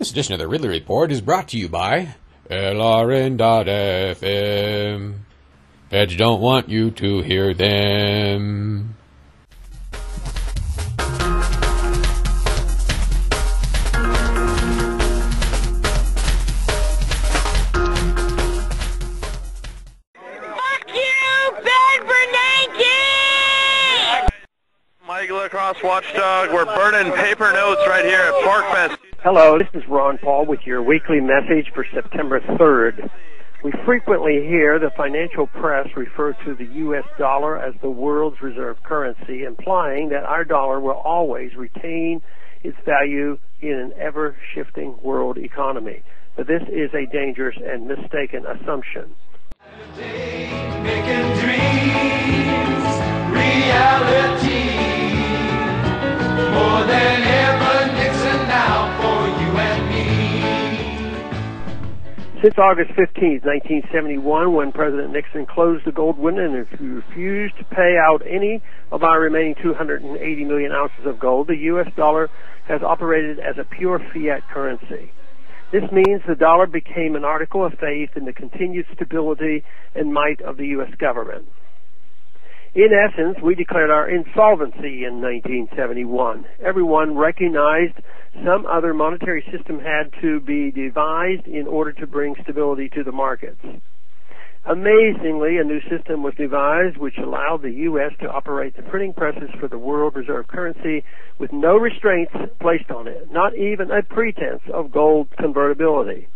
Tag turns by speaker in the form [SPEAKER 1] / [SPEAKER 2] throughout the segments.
[SPEAKER 1] This edition of the Ridley Report is brought to you by LRN.FM. Feds don't want you to hear them.
[SPEAKER 2] Fuck you, Ben Bernanke!
[SPEAKER 3] Mike Lacrosse Watchdog. We're burning paper notes right here at PorcFest.
[SPEAKER 4] Hello, this is Ron Paul with your weekly message for September 3rd. We frequently hear the financial press refer to the U.S. dollar as the world's reserve currency, implying that our dollar will always retain its value in an ever-shifting world economy. But this is a dangerous and mistaken assumption.
[SPEAKER 5] making dreams reality.
[SPEAKER 4] Since August 15, 1971, when President Nixon closed the gold window and refused to pay out any of our remaining 280 million ounces of gold, the U.S. dollar has operated as a pure fiat currency. This means the dollar became an article of faith in the continued stability and might of the U.S. government. In essence, we declared our insolvency in 1971. Everyone recognized some other monetary system had to be devised in order to bring stability to the markets. Amazingly, a new system was devised which allowed the U.S. to operate the printing presses for the world reserve currency with no restraints placed on it, not even a pretense of gold convertibility.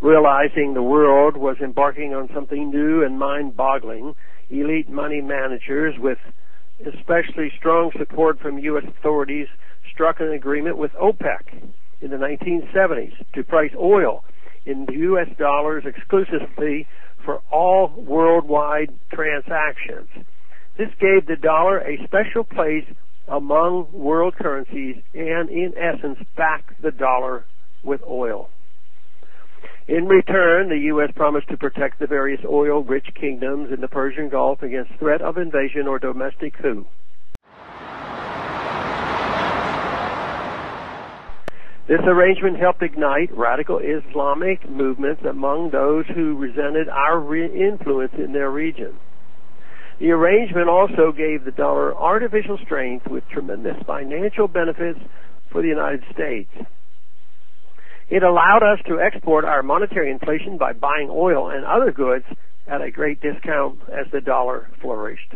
[SPEAKER 4] Realizing the world was embarking on something new and mind-boggling, elite money managers with especially strong support from U.S. authorities struck an agreement with OPEC in the 1970s to price oil in U.S. dollars exclusively for all worldwide transactions. This gave the dollar a special place among world currencies and in essence backed the dollar with oil. In return, the U.S. promised to protect the various oil-rich kingdoms in the Persian Gulf against threat of invasion or domestic coup. This arrangement helped ignite radical Islamic movements among those who resented our re- influence in their region. The arrangement also gave the dollar artificial strength with tremendous financial benefits for the United States. It allowed us to export our monetary inflation by buying oil and other goods at a great discount as the dollar flourished.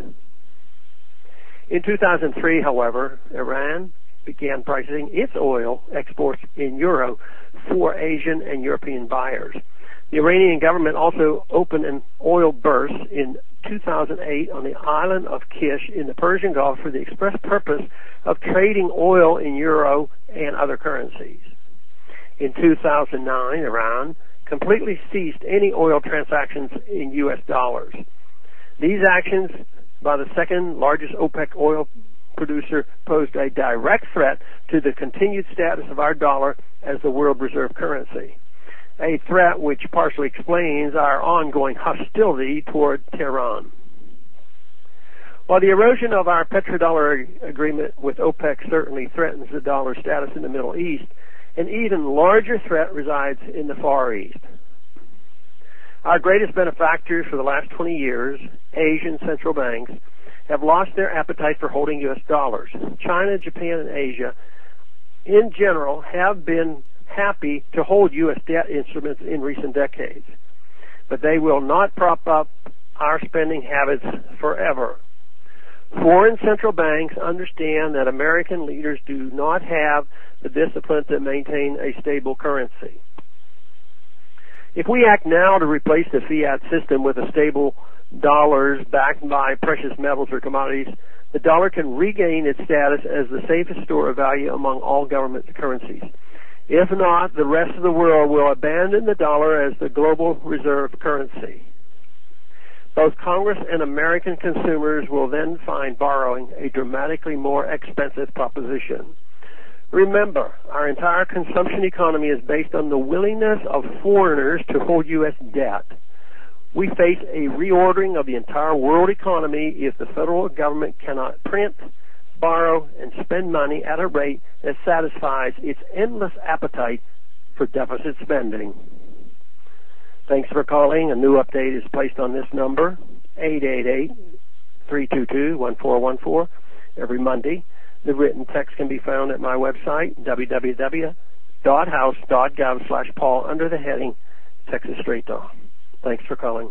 [SPEAKER 4] In 2003, however, Iran began pricing its oil exports in euro for Asian and European buyers. The Iranian government also opened an oil bourse in 2008 on the island of Kish in the Persian Gulf for the express purpose of trading oil in euro and other currencies. In 2009, Iran completely ceased any oil transactions in U.S. dollars. These actions by the second largest OPEC oil producer posed a direct threat to the continued status of our dollar as the world reserve currency. A threat which partially explains our ongoing hostility toward Tehran. While the erosion of our petrodollar agreement with OPEC certainly threatens the dollar's status in the Middle East, an even larger threat resides in the Far East. Our greatest benefactors for the last 20 years, Asian central banks, have lost their appetite for holding U.S. dollars. China, Japan, and Asia, in general, have been happy to hold U.S. debt instruments in recent decades. But they will not prop up our spending habits forever. Foreign central banks understand that American leaders do not have the discipline to maintain a stable currency. If we act now to replace the fiat system with a stable dollars backed by precious metals or commodities, the dollar can regain its status as the safest store of value among all government currencies. If not, the rest of the world will abandon the dollar as the global reserve currency. Both Congress and American consumers will then find borrowing a dramatically more expensive proposition. Remember, our entire consumption economy is based on the willingness of foreigners to hold U.S. debt. We face a reordering of the entire world economy if the federal government cannot print, borrow, and spend money at a rate that satisfies its endless appetite for deficit spending. Thanks for calling. A new update is placed on this number, 888-322-1414, every Monday. The written text can be found at my website, www.house.gov slash Paul, under the heading Texas Straight Talk. Thanks for calling.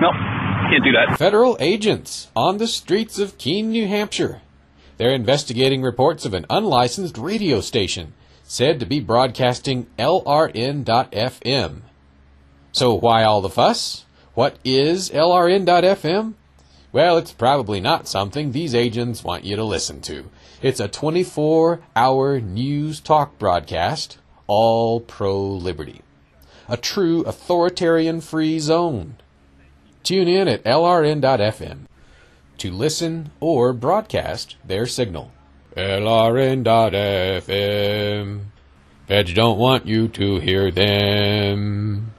[SPEAKER 6] Nope, can't do that.
[SPEAKER 1] Federal agents on the streets of Keene, New Hampshire. They're investigating reports of an unlicensed radio station said to be broadcasting LRN.FM. So why all the fuss? What is LRN.FM? Well, it's probably not something these agents want you to listen to. It's a 24 hour news talk broadcast, all pro liberty. A true authoritarian free zone. Tune in at LRN.FM to listen or broadcast their signal. LRN.FM. Feds don't want you to hear them.